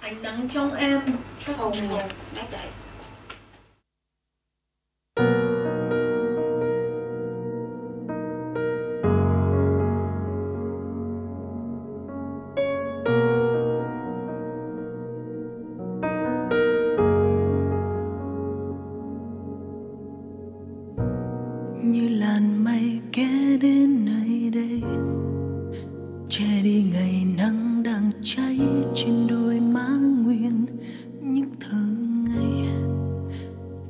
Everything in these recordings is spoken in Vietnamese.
ánh nắng trong em. Hồn hồn bác đậy như làn mây ghé đến nơi đây. Che đi ngày nắng đang cháy trên đôi má nguyên, những thơ ngây.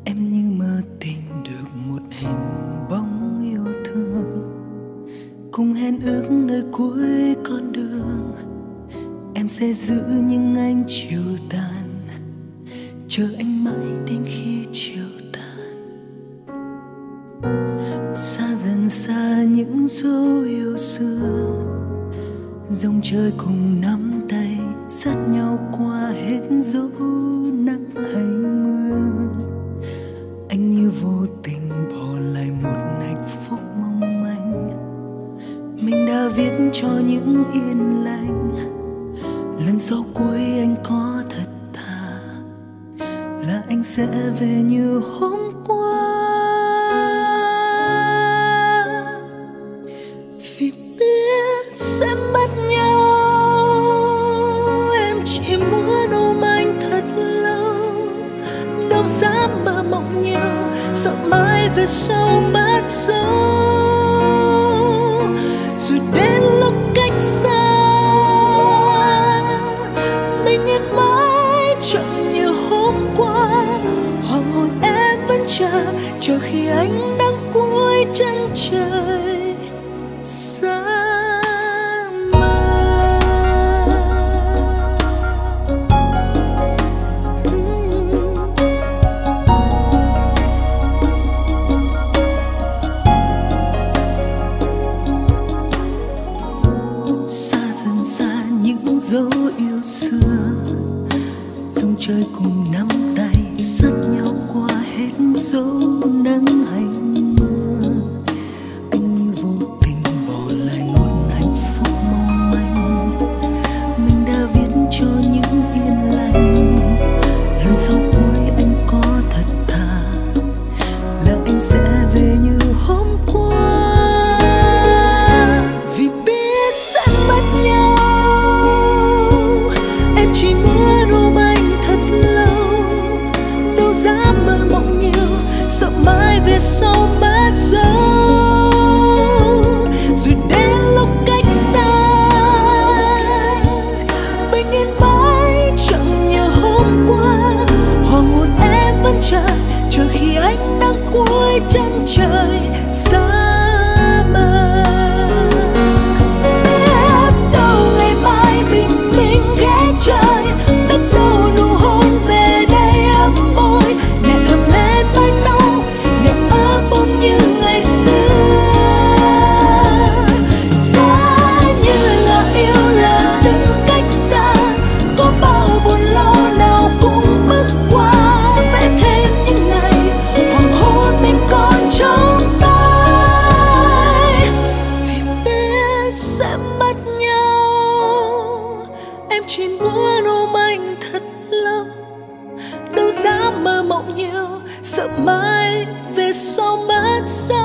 Em như mơ tìm được một hình bóng yêu thương, cùng hẹn ước nơi cuối con đường. Em sẽ giữ những anh chiều tàn, chờ anh dòng trời cùng nắm tay, dắt nhau qua hết dấu nắng hay mưa. Anh như vô tình bỏ lại một hạnh phúc mong manh. Mình đã viết cho những yên lành. Lần sau cuối anh có thật thà, là anh sẽ về như hôm qua. Mơ mộng nhiều sợ mãi về sau mất dấu. Chơi cùng nắm tay dắt nhau qua hết dấu trên trời. Muốn ôm anh thật lâu. Đâu dám mơ mộng nhiều, sợ mãi về sau mất xa